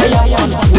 Yeah.